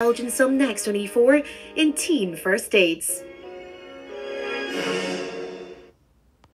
Belgian some next on E4 in Teen First Dates.